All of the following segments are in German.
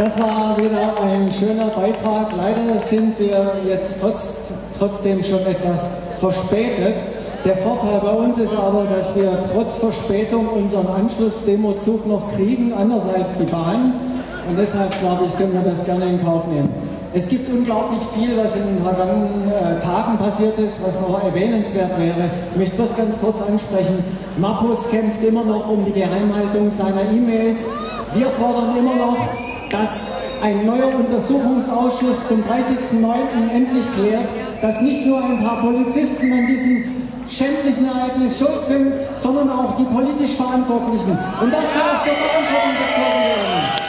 Das war wieder ein schöner Beitrag. Leider sind wir jetzt trotz, trotzdem schon etwas verspätet. Der Vorteil bei uns ist aber, dass wir trotz Verspätung unseren Anschluss-Demozug noch kriegen, anders als die Bahn. Und deshalb, glaube ich, können wir das gerne in Kauf nehmen. Es gibt unglaublich viel, was in den vergangenen äh, Tagen passiert ist, was noch erwähnenswert wäre. Ich möchte bloß ganz kurz ansprechen. Mappus kämpft immer noch um die Geheimhaltung seiner E-Mails. Wir fordern immer noch dass ein neuer Untersuchungsausschuss zum 30.09. endlich klärt, dass nicht nur ein paar Polizisten an diesem schändlichen Ereignis schuld sind, sondern auch die politisch Verantwortlichen. Und die auch zur Verantwortung gezogen werden.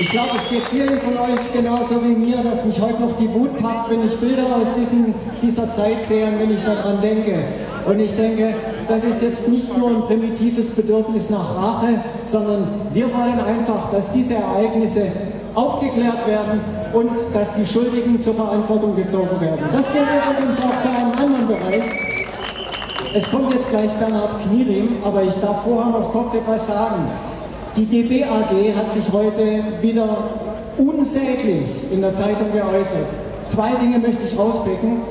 Ich glaube, es geht vielen von euch genauso wie mir, dass mich heute noch die Wut packt, wenn ich Bilder aus diesen, dieser Zeit sehe und wenn ich daran denke. Und ich denke, das ist jetzt nicht nur ein primitives Bedürfnis nach Rache, sondern wir wollen einfach, dass diese Ereignisse aufgeklärt werden und dass die Schuldigen zur Verantwortung gezogen werden. Das gilt übrigens auch für einen anderen Bereich. Es kommt jetzt gleich Bernhard Knierim, aber ich darf vorher noch kurz etwas sagen. Die DB AG hat sich heute wieder unsäglich in der Zeitung geäußert. Zwei Dinge möchte ich rauspicken,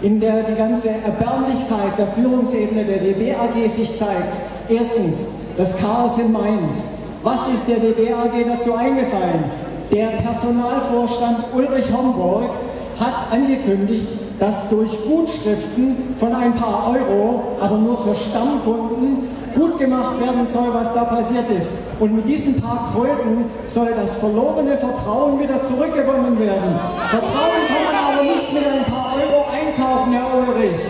in der die ganze Erbärmlichkeit der Führungsebene der DB AG sich zeigt. Erstens, das Chaos in Mainz. Was ist der DB AG dazu eingefallen? Der Personalvorstand Ulrich Homburg hat angekündigt, dass durch Gutschriften von ein paar Euro, aber nur für Stammkunden, gut gemacht werden soll, was da passiert ist. Und mit diesen paar Kröten soll das verlorene Vertrauen wieder zurückgewonnen werden. Vertrauen kann man aber nicht mit ein paar Euro einkaufen, Herr Ulrich.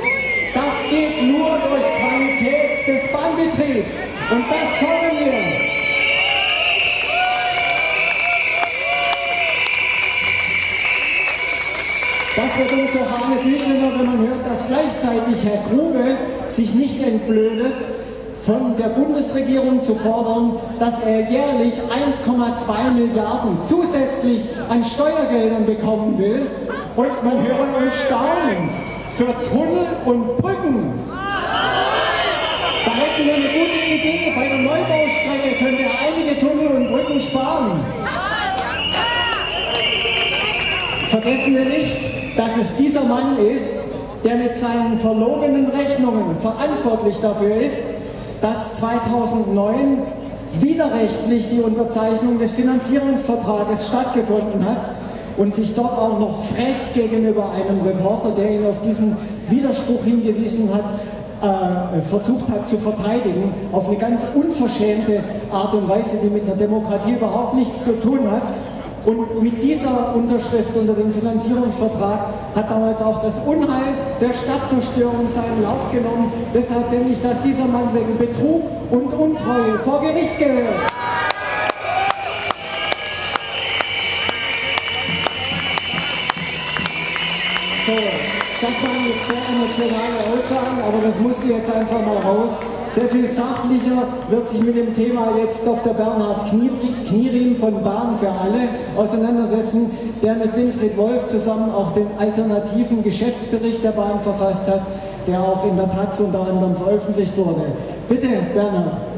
Das geht nur durch Qualität des Bahnbetriebs. Und das können wir. Das wird umso hanebüchener, wenn man hört, dass gleichzeitig Herr Grube sich nicht entblödet, von der Bundesregierung zu fordern, dass er jährlich 1,2 Milliarden zusätzlich an Steuergeldern bekommen will. Und man hört und staunen für Tunnel und Brücken. Da hätten wir eine gute Idee. Bei der Neubaustrecke können wir einige Tunnel und Brücken sparen. Vergessen wir nicht, dass es dieser Mann ist, der mit seinen verlogenen Rechnungen verantwortlich dafür ist, dass 2009 widerrechtlich die Unterzeichnung des Finanzierungsvertrages stattgefunden hat und sich dort auch noch frech gegenüber einem Reporter, der ihn auf diesen Widerspruch hingewiesen hat, äh, versucht hat zu verteidigen, auf eine ganz unverschämte Art und Weise, die mit einer Demokratie überhaupt nichts zu tun hat. Und mit dieser Unterschrift unter dem Finanzierungsvertrag hat damals auch das Unheil der Stadtzerstörung seinen Lauf genommen. Deshalb denke ich, dass dieser Mann wegen Betrug und Untreue vor Gericht gehört. So, das waren jetzt sehr emotionale Aussagen, aber das musste jetzt einfach mal raus. Sehr viel sachlicher wird sich mit dem Thema jetzt Dr. Bernhard Knierim von Bahn für alle auseinandersetzen, der mit Winfried Wolf zusammen auch den alternativen Geschäftsbericht der Bahn verfasst hat, der auch in der Taz unter anderem veröffentlicht wurde. Bitte, Bernhard.